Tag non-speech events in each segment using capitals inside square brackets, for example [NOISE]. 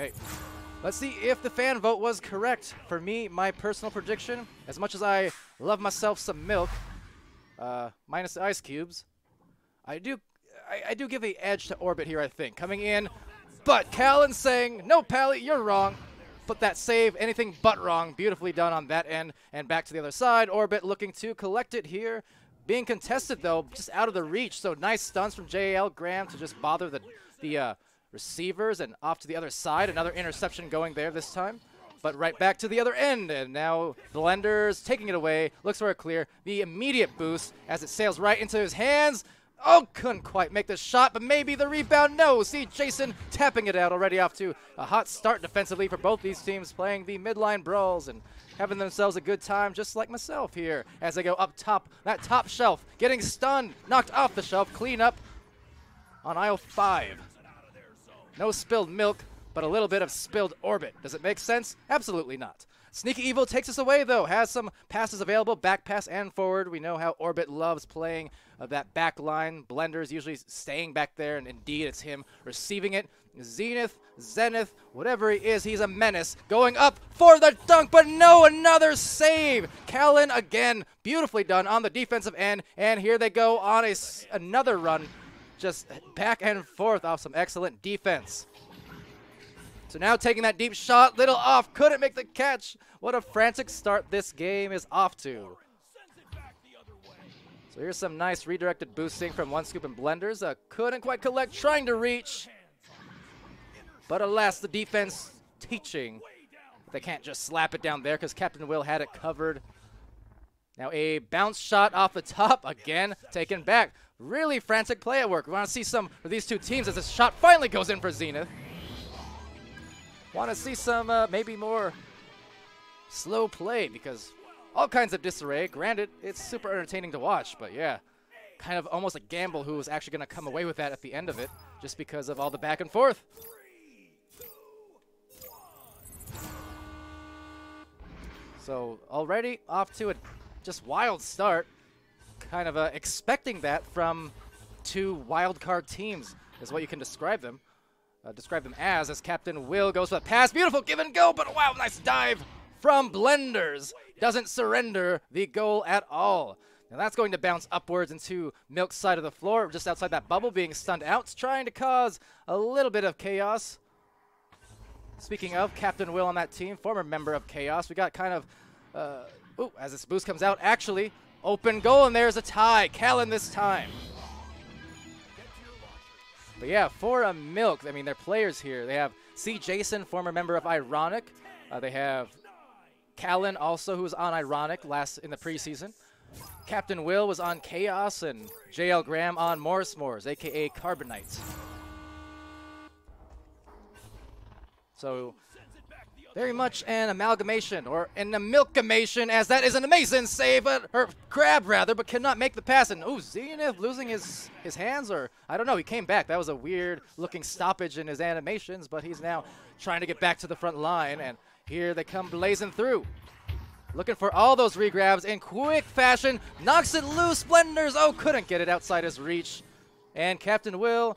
Hey, let's see if the fan vote was correct. For me, my personal prediction, as much as I love myself some milk, uh, minus the ice cubes, I do, I, I do give the edge to Orbit here, I think. Coming in, but Callan saying, no, Pally, you're wrong. Put that save, anything but wrong. Beautifully done on that end. And back to the other side. Orbit looking to collect it here. Being contested, though, just out of the reach. So nice stunts from JL Graham to just bother the, the uh, receivers and off to the other side. Another interception going there this time. But right back to the other end, and now Blenders taking it away. Looks for a clear. The immediate boost as it sails right into his hands. Oh, couldn't quite make the shot, but maybe the rebound. No, see Jason tapping it out already off to a hot start defensively for both these teams playing the midline brawls and having themselves a good time just like myself here as they go up top, that top shelf, getting stunned, knocked off the shelf, clean up on aisle 5. No spilled milk, but a little bit of spilled orbit. Does it make sense? Absolutely not. Sneaky Evil takes us away, though. Has some passes available, back pass and forward. We know how Orbit loves playing uh, that back line. Blender's usually staying back there, and indeed it's him receiving it. Zenith, Zenith, whatever he is, he's a menace. Going up for the dunk, but no, another save. Callan again, beautifully done on the defensive end, and here they go on a, another run, just back and forth off some excellent defense. So now taking that deep shot, little off, couldn't make the catch. What a frantic start this game is off to. So here's some nice redirected boosting from One Scoop and Blenders. Uh, couldn't quite collect, trying to reach. But alas, the defense teaching. They can't just slap it down there because Captain Will had it covered. Now a bounce shot off the top, again, taken back. Really frantic play at work. We want to see some of these two teams as this shot finally goes in for Zenith. Want to see some uh, maybe more slow play because all kinds of disarray. Granted, it's super entertaining to watch, but yeah, kind of almost a gamble who was actually going to come away with that at the end of it just because of all the back and forth. So already off to a just wild start. Kind of uh, expecting that from two wild card teams is what you can describe them uh, describe them as, as Captain Will goes for the pass. Beautiful give and go, but wow, nice dive from Blenders. Doesn't surrender the goal at all. Now that's going to bounce upwards into Milk's side of the floor, just outside that bubble, being stunned out, trying to cause a little bit of chaos. Speaking of Captain Will on that team, former member of Chaos, we got kind of, uh, ooh, as this boost comes out, actually, open goal, and there's a tie. Callan this time. But yeah, for a Milk, I mean, they're players here. They have C. Jason, former member of Ironic. Uh, they have Callan also, who was on Ironic last in the preseason. Captain Will was on Chaos, and JL Graham on Morris Moors, a.k.a. Carbonite. So very much an amalgamation or an amalgamation as that is an amazing save, but, or grab rather, but cannot make the pass. And ooh, Zenith losing his, his hands or I don't know, he came back. That was a weird looking stoppage in his animations, but he's now trying to get back to the front line and here they come blazing through. Looking for all those regrabs in quick fashion. Knocks it loose. Blenders. Oh, couldn't get it outside his reach. And Captain Will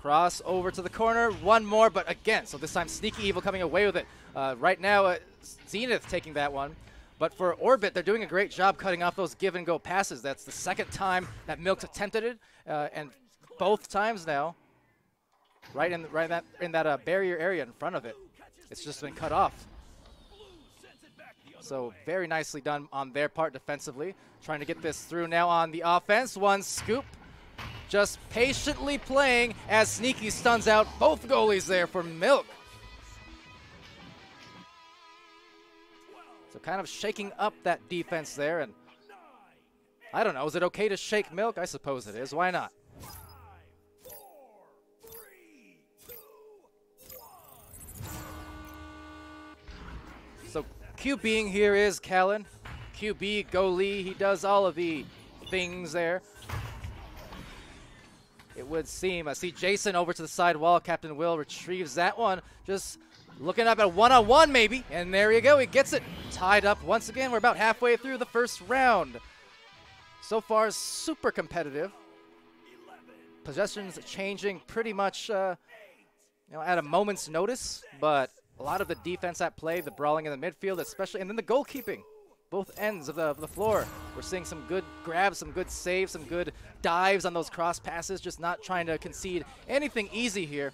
Cross over to the corner. One more, but again, so this time Sneaky Evil coming away with it. Uh, right now, uh, Zenith taking that one. But for Orbit, they're doing a great job cutting off those give and go passes. That's the second time that Milk's attempted it, uh, and both times now, right in right in that in that uh, barrier area in front of it, it's just been cut off. So very nicely done on their part defensively, trying to get this through now on the offense. One scoop just patiently playing as Sneaky stuns out both goalies there for Milk. So kind of shaking up that defense there. And I don't know, is it okay to shake Milk? I suppose it is. Why not? So QBing here is Callan. QB, goalie, he does all of the things there it would seem. I see Jason over to the side wall. Captain Will retrieves that one. Just looking up at one-on-one maybe. And there you go. He gets it tied up once again. We're about halfway through the first round. So far, super competitive. Possessions changing pretty much uh, you know, at a moment's notice, but a lot of the defense at play, the brawling in the midfield, especially, and then the goalkeeping. Both ends of the, of the floor. We're seeing some good grabs, some good saves, some good dives on those cross passes, just not trying to concede anything easy here.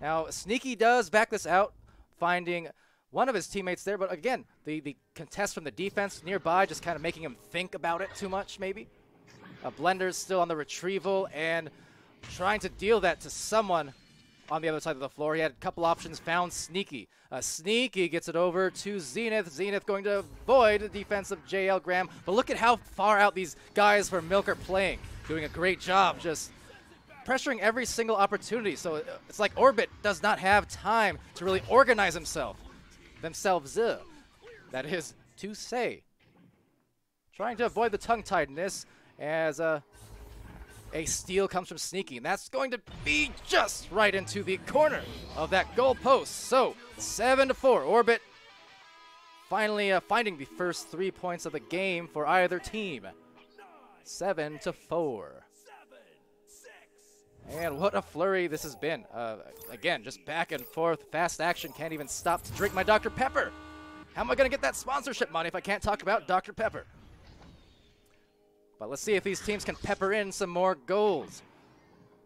Now, Sneaky does back this out, finding one of his teammates there, but again, the, the contest from the defense nearby, just kind of making him think about it too much, maybe. Uh, Blender's still on the retrieval and trying to deal that to someone on the other side of the floor. He had a couple options, found Sneaky. Uh, Sneaky gets it over to Zenith. Zenith going to avoid the defense of JL Graham. But look at how far out these guys for Milk are playing. Doing a great job just pressuring every single opportunity. So uh, it's like Orbit does not have time to really organize himself. Themselves, uh, that is to say. Trying to avoid the tongue-tiedness as uh, a steal comes from Sneaky, and that's going to be just right into the corner of that goal post. So, 7 to 4. Orbit finally uh, finding the first three points of the game for either team. 7 to 4. And what a flurry this has been. Uh, again, just back and forth. Fast action. Can't even stop to drink my Dr. Pepper. How am I going to get that sponsorship money if I can't talk about Dr. Pepper? But let's see if these teams can pepper in some more goals.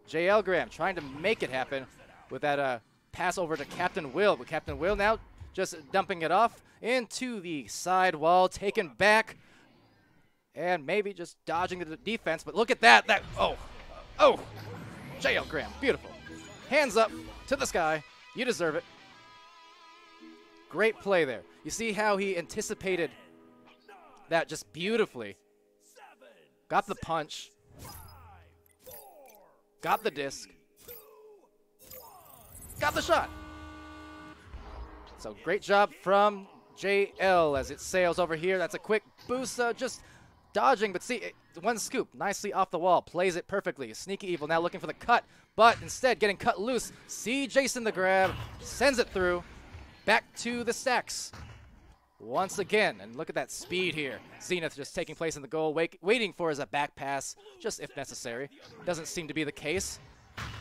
JL Graham trying to make it happen with that uh, pass over to Captain Will. But Captain Will now just dumping it off into the side wall, taken back, and maybe just dodging the defense. But look at that. That Oh, oh, JL Graham, beautiful. Hands up to the sky. You deserve it. Great play there. You see how he anticipated that just beautifully. Got the punch. Got the disc. Got the shot. So great job from JL as it sails over here. That's a quick boost, uh, just dodging, but see, one scoop, nicely off the wall, plays it perfectly. Sneaky Evil now looking for the cut, but instead getting cut loose. See Jason the grab, sends it through, back to the stacks once again. And look at that speed here. Zenith just taking place in the goal, wait, waiting for as a back pass, just if necessary. Doesn't seem to be the case.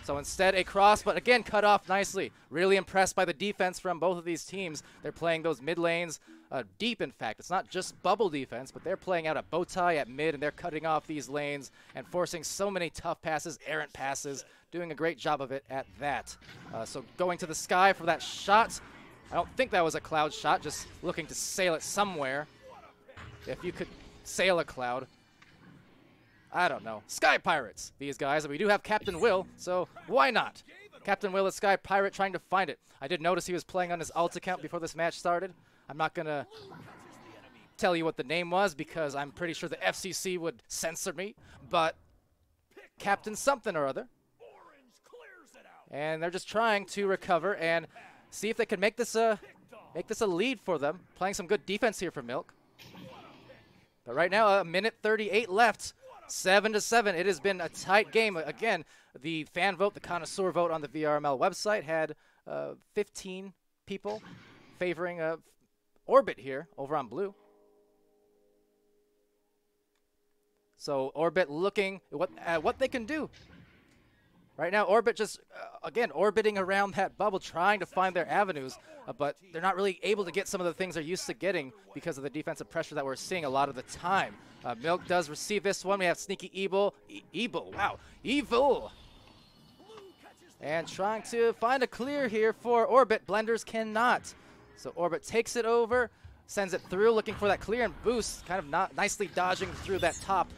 So instead, a cross, but again, cut off nicely. Really impressed by the defense from both of these teams. They're playing those mid lanes uh, deep, in fact. It's not just bubble defense, but they're playing out a bow tie at mid, and they're cutting off these lanes and forcing so many tough passes, errant passes, doing a great job of it at that. Uh, so going to the sky for that shot. I don't think that was a cloud shot, just looking to sail it somewhere. If you could sail a cloud. I don't know. Sky Pirates, these guys. We do have Captain Will, so why not? Captain Will is Sky Pirate trying to find it. I did notice he was playing on his alt account before this match started. I'm not going to tell you what the name was because I'm pretty sure the FCC would censor me, but Captain something or other. And they're just trying to recover, and see if they can make this a make this a lead for them. Playing some good defense here for Milk. But right now, a minute 38 left. Seven to seven. It has been a tight game. Again, the fan vote, the connoisseur vote on the VRML website had uh, 15 people favoring uh, Orbit here over on blue. So Orbit looking what at what they can do. Right now, Orbit just, uh, again, orbiting around that bubble, trying to find their avenues, uh, but they're not really able to get some of the things they're used to getting because of the defensive pressure that we're seeing a lot of the time. Uh, Milk does receive this one. We have Sneaky Evil. E Evil, wow. Evil! And trying to find a clear here for Orbit. Blenders cannot. So Orbit takes it over, sends it through, looking for that clear and boost, kind of not nicely dodging through that top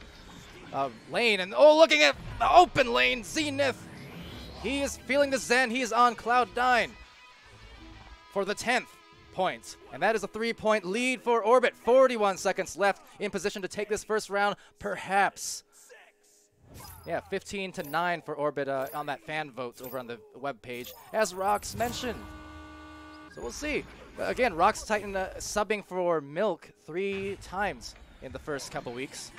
uh, lane. And oh, looking at the open lane, Zenith he is feeling the zen. He is on cloud nine for the 10th point. And that is a three-point lead for Orbit. 41 seconds left in position to take this first round, perhaps. Yeah, 15 to 9 for Orbit uh, on that fan vote over on the web page, as Rox mentioned. So we'll see. Again, Rox Titan uh, subbing for Milk three times in the first couple weeks.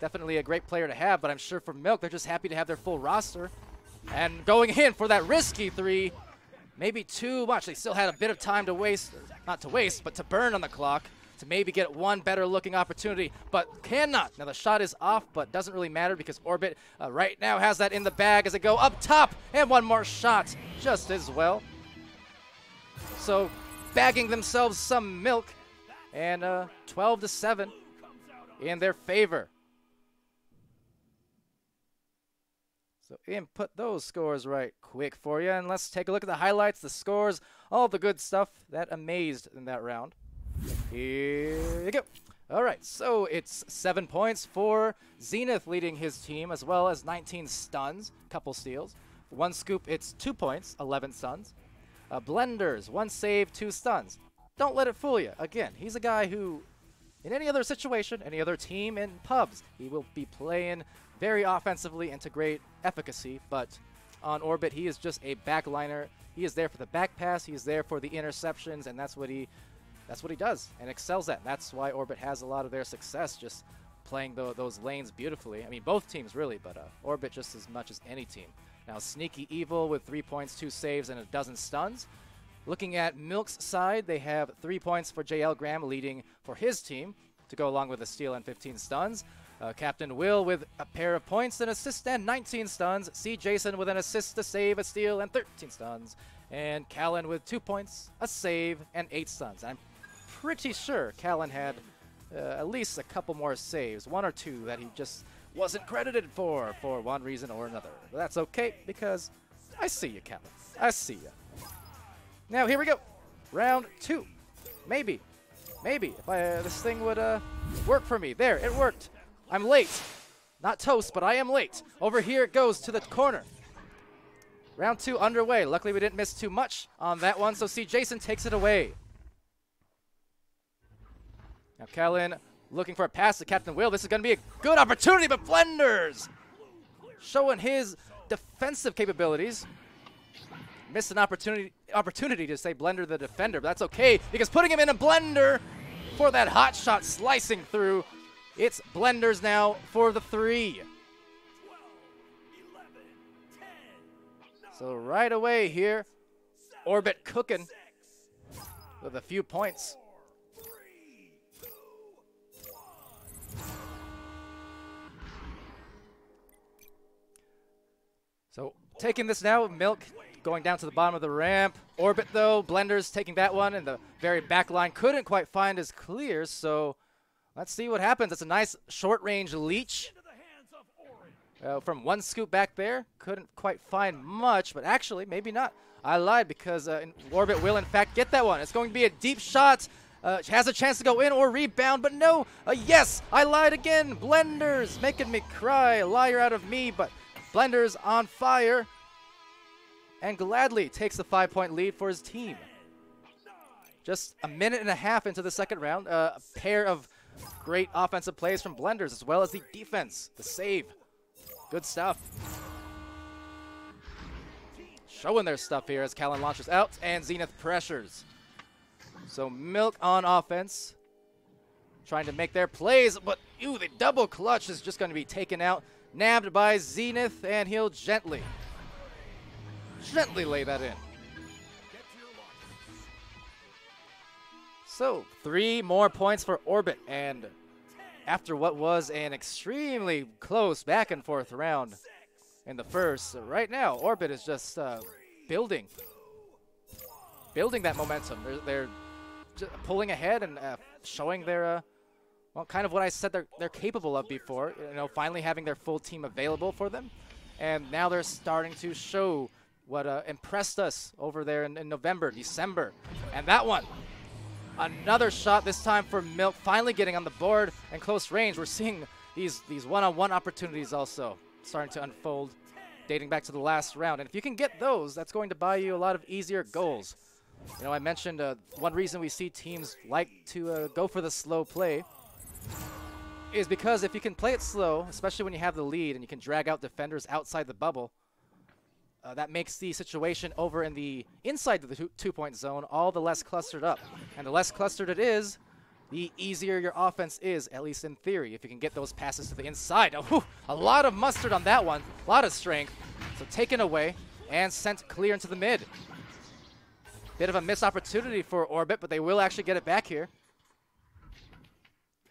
Definitely a great player to have, but I'm sure for Milk, they're just happy to have their full roster. And going in for that risky three, maybe too much. They still had a bit of time to waste, not to waste, but to burn on the clock. to maybe get one better looking opportunity, but cannot. Now the shot is off, but doesn't really matter because Orbit uh, right now has that in the bag as they go up top, and one more shot just as well. So bagging themselves some milk, and uh, 12 to 7 in their favor. So input those scores right quick for you, and let's take a look at the highlights, the scores, all the good stuff that amazed in that round. Here you go. All right, so it's seven points for Zenith leading his team, as well as 19 stuns, couple steals. One scoop, it's two points, 11 stuns. Uh, blenders, one save, two stuns. Don't let it fool you. Again, he's a guy who, in any other situation, any other team in pubs, he will be playing very offensively and to great efficacy, but on Orbit, he is just a backliner. He is there for the back pass, he is there for the interceptions, and that's what he that's what he does and excels at. That's why Orbit has a lot of their success just playing the, those lanes beautifully. I mean, both teams really, but uh, Orbit just as much as any team. Now, Sneaky Evil with three points, two saves, and a dozen stuns. Looking at Milk's side, they have three points for JL Graham leading for his team to go along with a steal and 15 stuns. Uh, Captain Will with a pair of points, an assist, and 19 stuns. See Jason with an assist, a save, a steal, and 13 stuns. And Callan with two points, a save, and eight stuns. I'm pretty sure Callan had uh, at least a couple more saves, one or two that he just wasn't credited for, for one reason or another. But that's okay, because I see you, Callan. I see you. Now, here we go. Round two. Maybe. Maybe. If I, uh, this thing would uh, work for me. There, it worked. I'm late. Not toast, but I am late. Over here it goes to the corner. Round two underway. Luckily, we didn't miss too much on that one, so see Jason takes it away. Now Kellen looking for a pass to Captain Will. This is going to be a good opportunity, but Blenders showing his defensive capabilities. Missed an opportunity opportunity to say Blender the defender, but that's okay because putting him in a blender for that hot shot slicing through it's blenders now for the three. So right away here, Orbit cooking with a few points. So taking this now, Milk going down to the bottom of the ramp. Orbit though, Blenders taking that one, and the very back line couldn't quite find his clear, so Let's see what happens. It's a nice short-range leech. Uh, from one scoop back there, couldn't quite find much, but actually, maybe not. I lied because uh, Orbit will, in fact, get that one. It's going to be a deep shot. Uh, has a chance to go in or rebound, but no. Uh, yes, I lied again. Blenders making me cry. Liar out of me, but Blenders on fire. And gladly takes the five-point lead for his team. Just a minute and a half into the second round, uh, a pair of Great offensive plays from Blenders as well as the defense, the save. Good stuff. Showing their stuff here as Callan launches out and Zenith pressures. So Milk on offense. Trying to make their plays, but ooh, the double clutch is just going to be taken out. Nabbed by Zenith, and he'll gently, gently lay that in. So, three more points for Orbit, and after what was an extremely close back and forth round in the first, right now, Orbit is just uh, building. Building that momentum. They're, they're pulling ahead and uh, showing their, uh, well, kind of what I said they're, they're capable of before. You know, finally having their full team available for them. And now they're starting to show what uh, impressed us over there in, in November, December. And that one, Another shot, this time for Milk, finally getting on the board and close range. We're seeing these these one-on-one -on -one opportunities also starting to unfold, dating back to the last round. And if you can get those, that's going to buy you a lot of easier goals. You know, I mentioned uh, one reason we see teams like to uh, go for the slow play is because if you can play it slow, especially when you have the lead and you can drag out defenders outside the bubble, uh, that makes the situation over in the inside of the two-point zone all the less clustered up. And the less clustered it is, the easier your offense is, at least in theory, if you can get those passes to the inside. [LAUGHS] Oh, a lot of mustard on that one, a lot of strength. So taken away and sent clear into the mid. Bit of a missed opportunity for Orbit, but they will actually get it back here.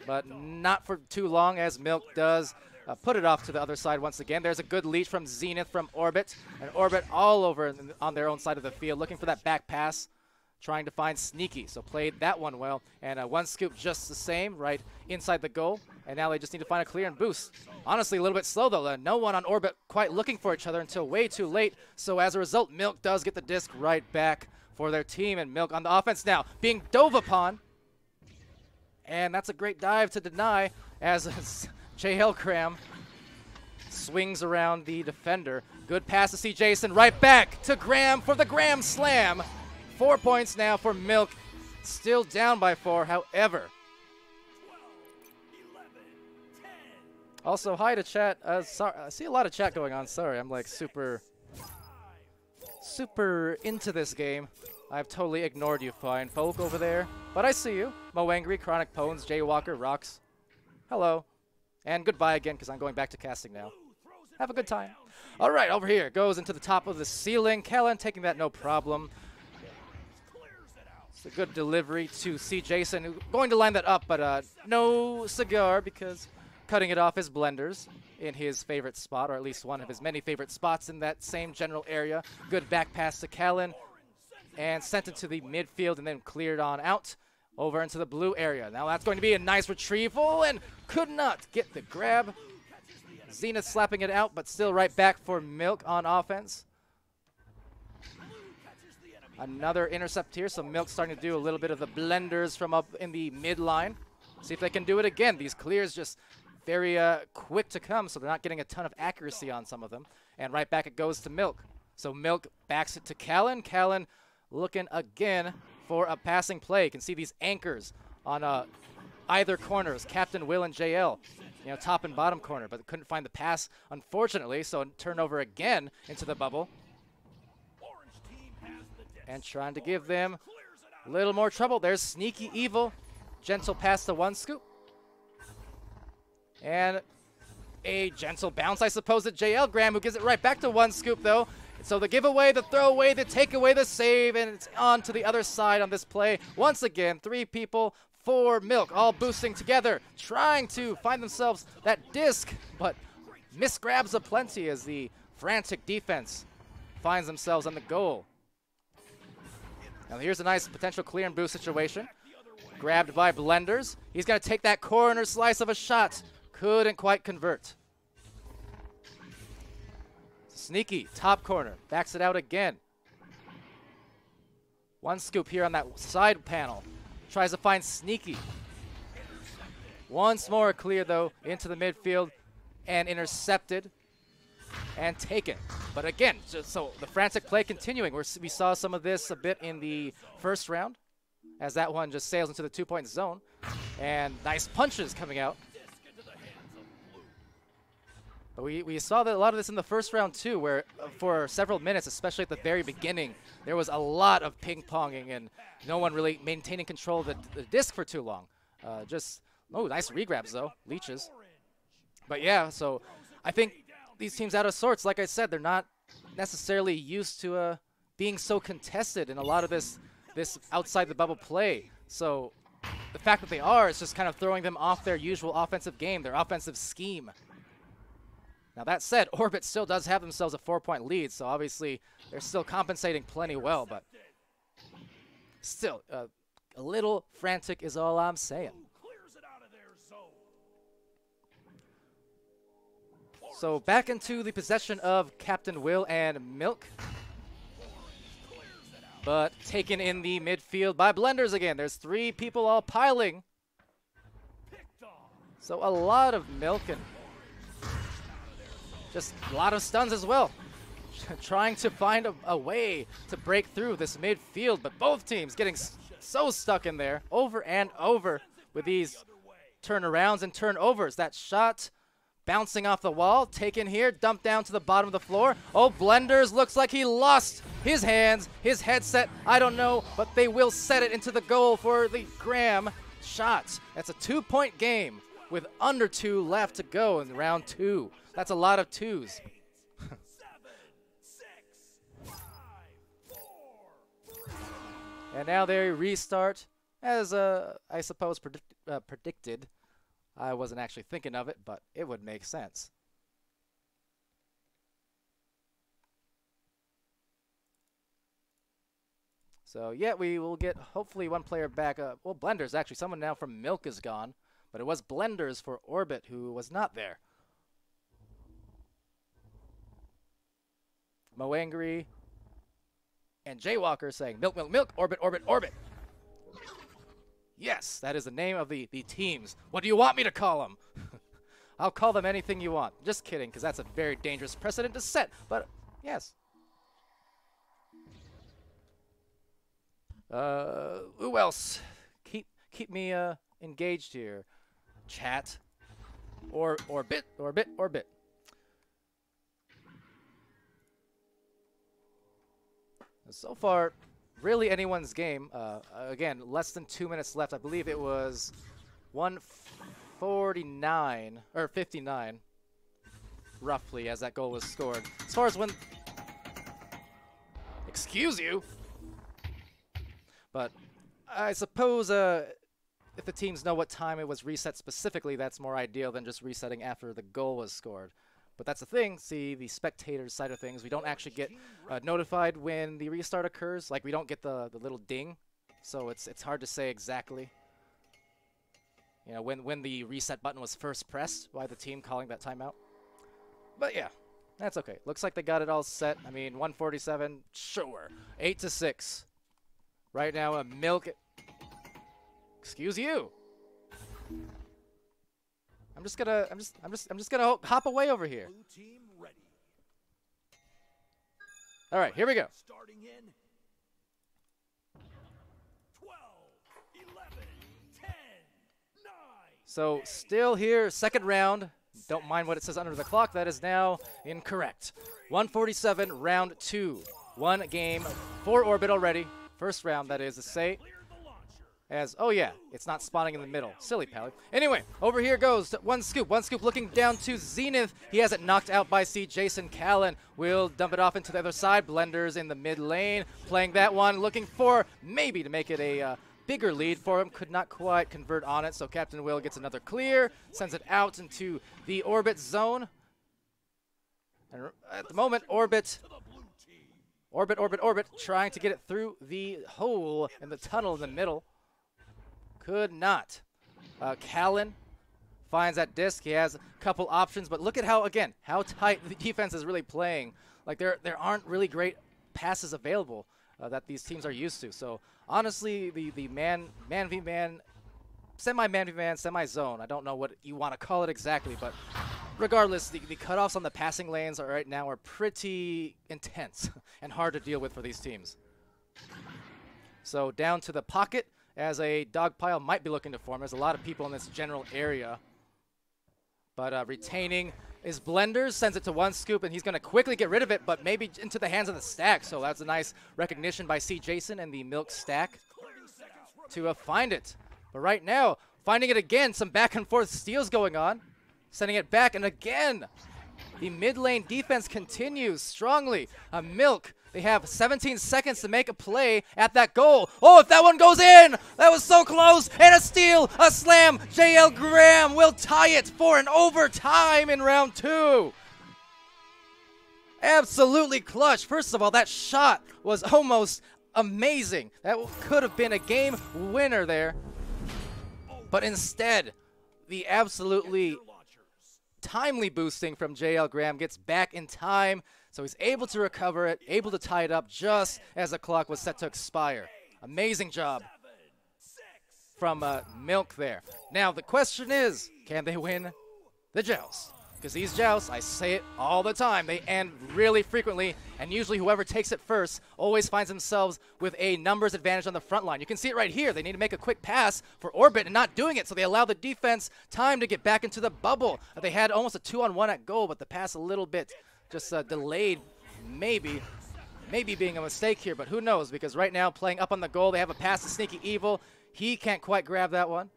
but not for too long as Milk does uh, put it off to the other side once again. There's a good lead from Zenith from Orbit, and Orbit all over on their own side of the field, looking for that back pass, trying to find Sneaky. So played that one well, and uh, one scoop just the same, right inside the goal. And now they just need to find a clear and boost. Honestly, a little bit slow though. No one on Orbit quite looking for each other until way too late. So as a result, Milk does get the disc right back for their team, and Milk on the offense now being dove upon. And that's a great dive to deny as [LAUGHS] J.L. Graham swings around the defender. Good pass to see Jason. Right back to Graham for the Graham slam. Four points now for Milk. Still down by four, however. Also, hi to chat. Uh, sorry, I see a lot of chat going on. Sorry, I'm like super, super into this game. I've totally ignored you, fine folk over there. But I see you. Mo Angry, Chronic Pones, Jaywalker, Rocks. Hello. And goodbye again, because I'm going back to casting now. Have a good time. All right, over here. Goes into the top of the ceiling. Kellen taking that no problem. It's a good delivery to see Jason, going to line that up, but uh, no cigar because cutting it off is blenders in his favorite spot, or at least one of his many favorite spots in that same general area. Good back pass to Kellen and sent it to the midfield and then cleared on out over into the blue area. Now that's going to be a nice retrieval and could not get the grab. Zenith slapping it out, but still right back for Milk on offense. Another intercept here, so Milk starting to do a little bit of the blenders from up in the midline. See if they can do it again. These clears just very uh, quick to come, so they're not getting a ton of accuracy on some of them. And right back it goes to Milk. So Milk backs it to Callan. Callan looking again for a passing play. You can see these anchors on uh, either corners, Captain Will and JL, you know, top and bottom corner, but couldn't find the pass, unfortunately, so turnover again into the bubble. And trying to give them a little more trouble. There's Sneaky Evil. Gentle pass to one scoop. And a gentle bounce, I suppose, at JL Graham, who gives it right back to one scoop, though. So the giveaway, the throwaway, the takeaway, the save, and it's on to the other side on this play. Once again, three people, four milk, all boosting together, trying to find themselves that disc, but misgrabs aplenty as the frantic defense finds themselves on the goal. Now here's a nice potential clear and boost situation. Grabbed by Blenders. He's going to take that corner slice of a shot. Couldn't quite convert. Sneaky, top corner, backs it out again. One scoop here on that side panel. Tries to find Sneaky. Once more clear, though, into the midfield and intercepted and taken. But again, just so the frantic play continuing. We're, we saw some of this a bit in the first round as that one just sails into the two-point zone. And nice punches coming out. But we, we saw that a lot of this in the first round too, where uh, for several minutes, especially at the very beginning, there was a lot of ping-ponging and no one really maintaining control of the, the disc for too long. Uh, just, oh, nice regrabs though, leeches. But yeah, so I think these teams out of sorts, like I said, they're not necessarily used to uh, being so contested in a lot of this, this outside the bubble play. So the fact that they are is just kind of throwing them off their usual offensive game, their offensive scheme. Now that said, [LAUGHS] Orbit still does have themselves a four-point lead, so obviously they're still compensating plenty well, but still, uh, a little frantic is all I'm saying. So back into the possession of Captain Will and Milk. But taken in the midfield by Blenders again. There's three people all piling. So a lot of Milk and just a lot of stuns as well. [LAUGHS] Trying to find a, a, way to break through this midfield, but both teams getting so stuck in there over and over with these turnarounds and turnovers. That shot bouncing off the wall, taken here, dumped down to the bottom of the floor. Oh, Blenders looks like he lost his hands, his headset, I don't know, but they will set it into the goal for the Graham shot. That's a two-point game with under two left to go in round two. That's a lot of twos. and now they restart, as uh, I suppose uh, predicted. I wasn't actually thinking of it, but it would make sense. So yeah, we will get hopefully one player back. Uh, well, Blenders actually. Someone now from Milk is gone, but it was Blenders for Orbit who was not there. Mo Angry and Jaywalker saying milk, milk, milk, orbit, orbit, orbit. Yes, that is the name of the, the teams. What do you want me to call them? [LAUGHS] I'll call them anything you want. Just kidding, because that's a very dangerous precedent to set. But yes, Uh, who else? Keep keep me uh engaged here. Chat. Or or bit or bit or bit. So far, really anyone's game. Uh, again, less than two minutes left. I believe it was 149 or 59, roughly, as that goal was scored. As far as when, excuse you. But I suppose uh, if the teams know what time it was reset specifically, that's more ideal than just resetting after the goal was scored. But that's the thing, see, the spectators side of things, we don't actually get uh, notified when the restart occurs. Like, we don't get the, the little ding, so it's, it's hard to say exactly. You know, when, when the reset button was first pressed by the team calling that timeout. But yeah, that's okay. Looks like they got it all set. I mean, 147, sure. 8 to 6. Right now, a milk. Excuse you. I'm just gonna. I'm just. I'm just. I'm just gonna hop away over here. All right, here we go. Starting in 12, 11, 10, 9, so still here, second round. Don't mind what it says under the clock. That is now incorrect. 147, round two. One game, four orbit already. First round, that is to say. As, oh yeah, it's not spawning in the middle. Silly Pally. Anyway, over here goes one scoop. One scoop looking down to Zenith. He has it knocked out by C. Jason Callan. Will dump it off into the other side. Blenders in the mid lane. Playing that one. Looking for maybe to make it a uh, bigger lead for him. Could not quite convert on it. So Captain Will gets another clear. Sends it out into the orbit zone. And at the moment, Orbit Orbit, orbit, orbit, trying to get it through the hole in the tunnel in the middle. Could not. Uh, Callan finds that disc. He has a couple options, but look at how, again, how tight the defense is really playing. Like, there, there aren't really great passes available uh, that these teams are used to. So, honestly, the, the man, man v man, semi-man v man, semi-zone, I don't know what you want to call it exactly, but regardless, the, the cutoffs on the passing lanes are right now are pretty intense [LAUGHS] and hard to deal with for these teams. So down to the pocket as a dog pile might be looking to form. There's a lot of people in this general area. But uh, retaining is Blenders, sends it to one scoop, and he's going to quickly get rid of it, but maybe into the hands of the stack. So that's a nice recognition by C. Jason and the Milk stack to uh, find it. But right now, finding it again, some back and forth steals going on. Sending it back, and again, the mid lane defense continues strongly. A Milk, they have 17 seconds to make a play at that goal. Oh, if that one goes in, that was so close. And a steal, a slam. JL Graham will tie it for an overtime in round two. Absolutely clutch. First of all, that shot was almost amazing. That could have been a game winner there. But instead, the absolutely timely boosting from JL Graham gets back in time, so he's able to recover it, able to tie it up just as the clock was set to expire. Amazing job from uh, Milk there. Now, the question is, can they win the Joust? Because these jousts, I say it all the time, they end really frequently, and usually whoever takes it first always finds themselves with a numbers advantage on the front line. You can see it right here. They need to make a quick pass for Orbit and not doing it, so they allow the defense time to get back into the bubble. They had almost a two-on-one at goal, but the pass a little bit just uh, delayed, maybe. Maybe being a mistake here, but who knows? Because right now, playing up on the goal, they have a pass to Sneaky Evil. He can't quite grab that one.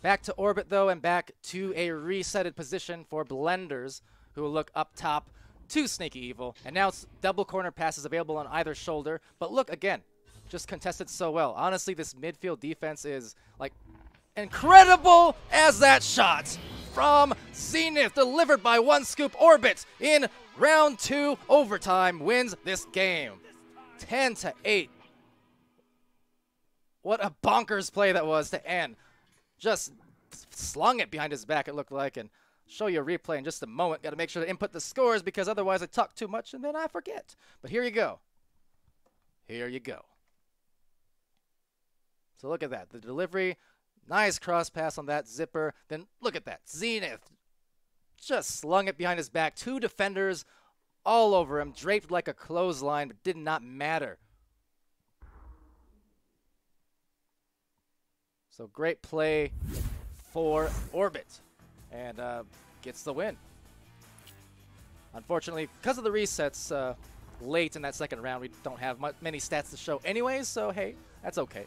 Back to orbit, though, and back to a resetted position for Blenders, who will look up top to Sneaky Evil. And now it's double corner passes available on either shoulder. But look, again, just contested so well. Honestly, this midfield defense is, like, incredible as that shot from Zenith, delivered by One Scoop Orbit in round two overtime, wins this game. 10 to 8. What a bonkers play that was to end. Just slung it behind his back, it looked like, and show you a replay in just a moment. Got to make sure to input the scores because otherwise I talk too much and then I forget. But here you go. Here you go. So look at that. The delivery, nice cross pass on that zipper. Then look at that. Zenith just slung it behind his back. Two defenders all over him, draped like a clothesline, but did not matter. So great play for Orbit and uh, gets the win. Unfortunately, because of the resets uh, late in that second round, we don't have many stats to show anyways, so hey, that's okay.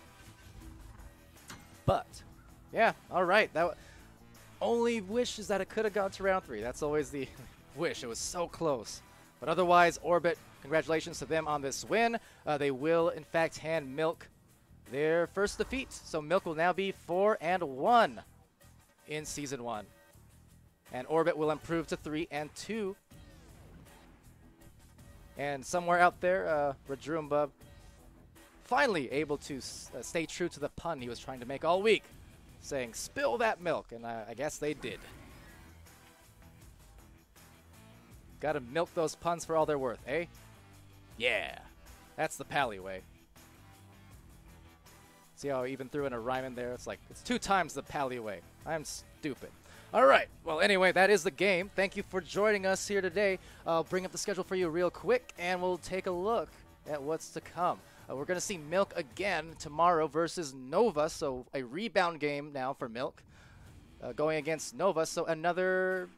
But, yeah, all right. That only wish is that it could have gone to round three. That's always the [LAUGHS] wish. It was so close. But otherwise, Orbit, congratulations to them on this win. Uh, they will, in fact, hand Milk their first defeat. So Milk will now be 4 and 1 in Season 1. And Orbit will improve to 3 and 2. And somewhere out there, uh, Rajrumba finally able to uh, stay true to the pun he was trying to make all week, saying, spill that milk, and uh, I guess they did. Gotta milk those puns for all they're worth, eh? Yeah, that's the Pally way. See how I even threw in a rhyme in there? It's like, it's two times the Pally way. I'm stupid. All right. Well, anyway, that is the game. Thank you for joining us here today. I'll bring up the schedule for you real quick, and we'll take a look at what's to come. Uh, we're going to see Milk again tomorrow versus Nova, so a rebound game now for Milk. Uh, going against Nova, so another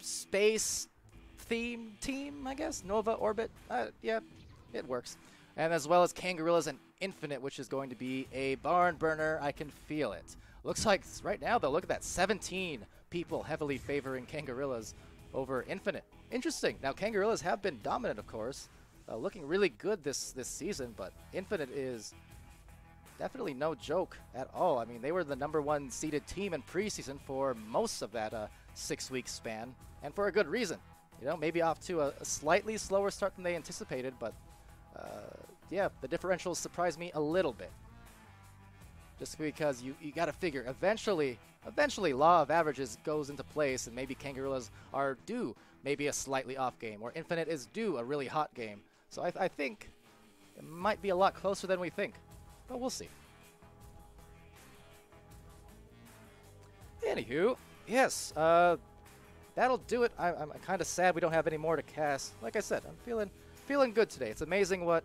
space theme team, I guess. Nova Orbit. Uh, yeah, it works. And as well as Kangarillas and Infinite, which is going to be a barn burner. I can feel it. Looks like right now, though, look at that. 17 people heavily favoring Kangarillas over Infinite. Interesting. Now, Kangarillas have been dominant, of course. Uh, looking really good this, this season, but Infinite is definitely no joke at all. I mean, they were the number one seeded team in preseason for most of that uh, six-week span, and for a good reason. You know, maybe off to a, a slightly slower start than they anticipated, but uh, yeah, the differentials surprised me a little bit. Just because you, you got to figure, eventually, eventually law of averages goes into place and maybe Kangarillas are due maybe a slightly off game or Infinite is due a really hot game. So I, I think it might be a lot closer than we think, but we'll see. Anywho, yes, uh, that'll do it. I, am kind of sad we don't have any more to cast. Like I said, I'm feeling feeling good today. It's amazing what,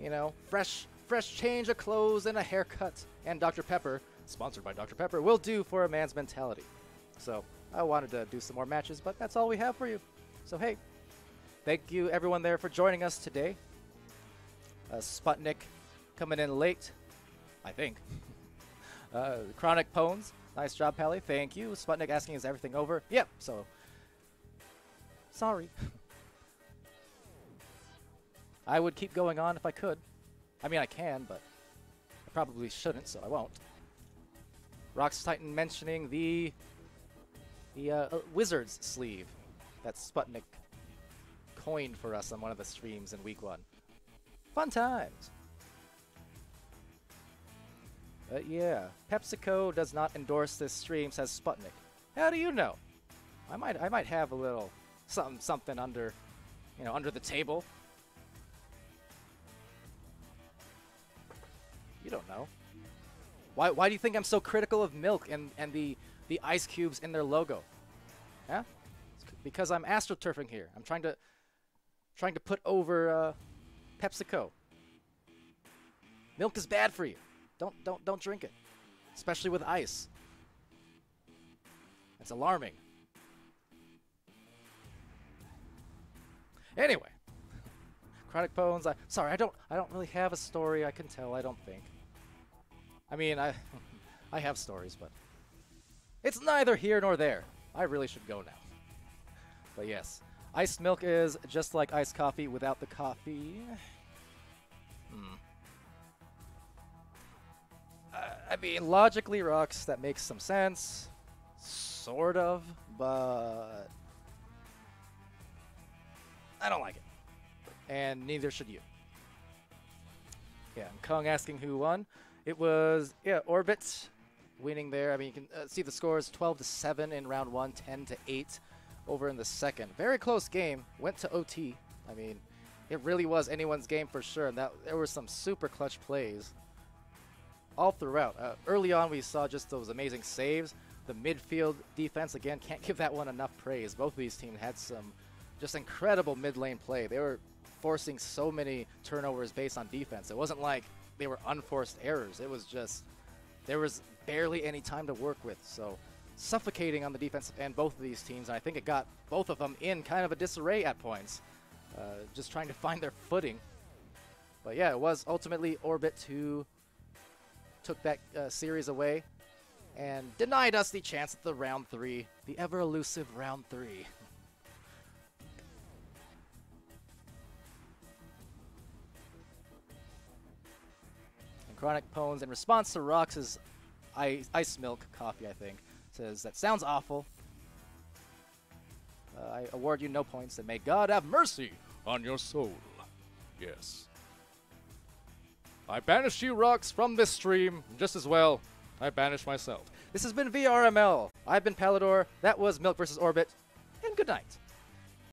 you know, fresh fresh change of clothes and a haircut and Dr. Pepper, sponsored by Dr. Pepper, will do for a man's mentality. So I wanted to do some more matches, but that's all we have for you. So hey, thank you everyone there for joining us today. Uh, Sputnik coming in late, I think. [LAUGHS] uh, Chronic Pones, nice job, Pally. Thank you. Sputnik asking, is everything over? Yep, so sorry. [LAUGHS] I would keep going on if I could. I mean, I can, but I probably shouldn't, so I won't. Rocks Titan mentioning the the uh, uh, Wizards sleeve that Sputnik coined for us on one of the streams in week one. Fun times. But yeah, PepsiCo does not endorse this stream, says Sputnik. How do you know? I might I might have a little something something under you know under the table. You don't know. Why, why do you think I'm so critical of milk and, and the, the ice cubes in their logo? Yeah? It's because I'm astroturfing here. I'm trying to trying to put over uh, PepsiCo. Milk is bad for you. Don't don't don't drink it, especially with ice. It's alarming. Anyway, [LAUGHS] Chronic Bones. I sorry, I don't I don't really have a story. I can tell. I don't think. I mean, I, [LAUGHS] I have stories, but it's neither here nor there. I really should go now. But yes, iced milk is just like iced coffee without the coffee. Hmm. Uh, mean, logically, Rocks, that makes some sense. Sort of, but I don't like it. And neither should you. Yeah, and asking who won. It was, yeah, Orbit winning there. I mean, you can uh, see the scores 12 to 7 in round 1, 10 to 8 over in the second. Very close game. Went to OT. I mean, it really was anyone's game for sure. And that there were some super clutch plays all throughout. Uh, early on, we saw just those amazing saves. The midfield defense, again, can't [LAUGHS] give that one enough praise. Both of these teams had some just incredible mid lane play. They were forcing so many turnovers based on defense. It wasn't like they were unforced errors. It was just there was barely any time to work with. So suffocating on the defensive end, both of these teams. And I think it got both of them in kind of a disarray at points, uh, just trying to [LAUGHS] find their footing. But yeah, it was ultimately Orbit who took that uh, series away and denied us the chance at the round three, the ever elusive round three. and Chronic Pones, in response to Rox's ice, ice milk coffee, I think, says, That sounds awful. Uh, I award you no points, and may God have mercy on your soul. Yes. I banish you, Rox from this stream, just as well I banish myself. This has been VRML. I've been Palidore. That was Milk vs. Orbit. And good night.